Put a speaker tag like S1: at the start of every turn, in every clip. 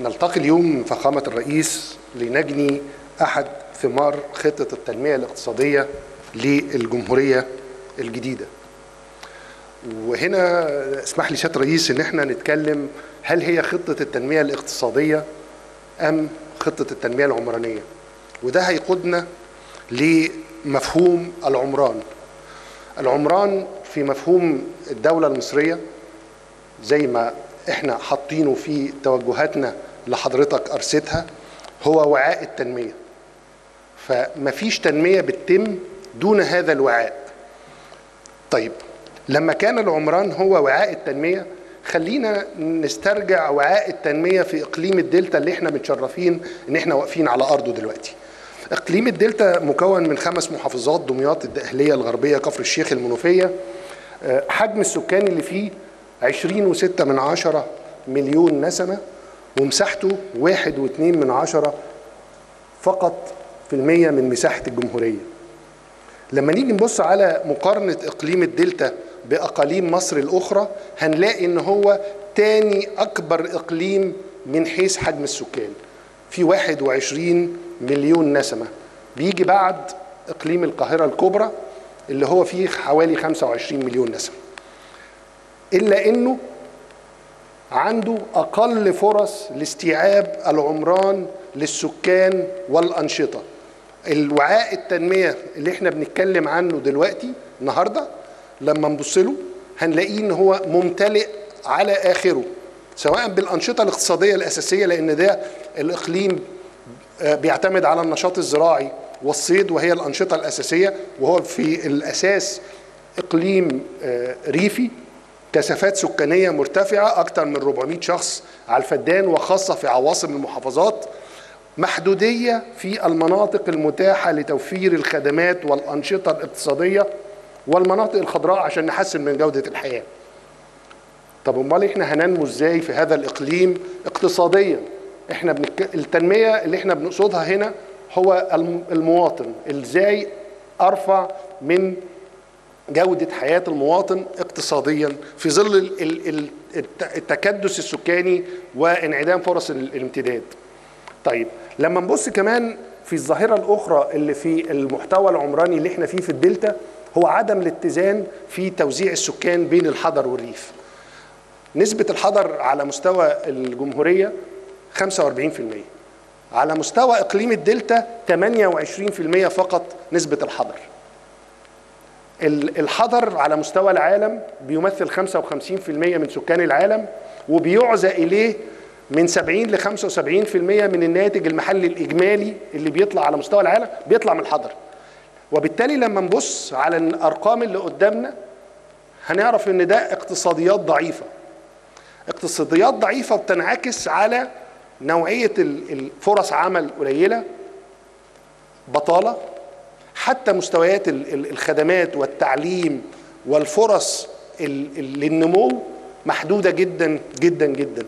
S1: نلتقي اليوم فخامة الرئيس لنجني أحد ثمار خطة التنمية الاقتصادية للجمهورية الجديدة. وهنا اسمح لي سيادة الرئيس إن إحنا نتكلم هل هي خطة التنمية الاقتصادية أم خطة التنمية العمرانية. وده هيقودنا لمفهوم العمران. العمران في مفهوم الدولة المصرية زي ما إحنا حاطينه في توجهاتنا لحضرتك ارستها هو وعاء التنمية. فمفيش تنمية بتتم دون هذا الوعاء. طيب لما كان العمران هو وعاء التنمية خلينا نسترجع وعاء التنمية في إقليم الدلتا اللي إحنا متشرفين إن إحنا واقفين على أرضه دلوقتي. إقليم الدلتا مكون من خمس محافظات دمياط الدقهلية الغربية كفر الشيخ المنوفية. حجم السكان اللي فيه عشرين وستة من عشرة مليون نسمة ومساحته واحد واثنين من عشرة فقط في المية من مساحة الجمهورية. لما نيجي نبص على مقارنة إقليم الدلتا بأقاليم مصر الأخرى هنلاقي إن هو تاني أكبر إقليم من حيث حجم السكان. في 21 مليون نسمة. بيجي بعد إقليم القاهرة الكبرى اللي هو فيه حوالي 25 مليون نسمة. إلا إنه عنده أقل فرص لاستيعاب العمران للسكان والأنشطة. الوعاء التنمية اللي إحنا بنتكلم عنه دلوقتي النهاردة لما نبص له هنلاقيه إن هو ممتلئ على آخره سواء بالأنشطة الاقتصادية الأساسية لأن ده الإقليم بيعتمد على النشاط الزراعي والصيد وهي الأنشطة الأساسية وهو في الأساس إقليم ريفي. كثافات سكانية مرتفعة أكثر من 400 شخص على الفدان وخاصة في عواصم المحافظات محدودية في المناطق المتاحة لتوفير الخدمات والأنشطة الاقتصادية والمناطق الخضراء عشان نحسن من جودة الحياة. طب أمال إحنا هننمو إزاي في هذا الإقليم اقتصاديا؟ إحنا بنك... التنمية اللي إحنا بنقصدها هنا هو المواطن، إزاي أرفع من جودة حياة المواطن اقتصاديا في ظل التكدس السكاني وانعدام فرص الامتداد. طيب لما نبص كمان في الظاهرة الأخرى اللي في المحتوى العمراني اللي إحنا فيه في الدلتا هو عدم الاتزان في توزيع السكان بين الحضر والريف. نسبة الحضر على مستوى الجمهورية 45% على مستوى إقليم الدلتا 28% فقط نسبة الحضر. الحضر على مستوى العالم بيمثل 55% من سكان العالم وبيعزى إليه من 70 ل 75% من الناتج المحلي الإجمالي اللي بيطلع على مستوى العالم بيطلع من الحضر. وبالتالي لما نبص على الأرقام اللي قدامنا هنعرف إن ده اقتصاديات ضعيفة. اقتصاديات ضعيفة بتنعكس على نوعية الفرص عمل قليلة بطالة حتى مستويات الخدمات والتعليم والفرص للنمو محدودة جدا جدا جدا.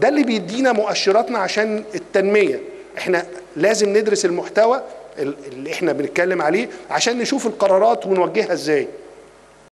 S1: ده اللي بيدينا مؤشراتنا عشان التنمية. إحنا لازم ندرس المحتوى اللي إحنا بنتكلم عليه عشان نشوف القرارات ونوجهها إزاي.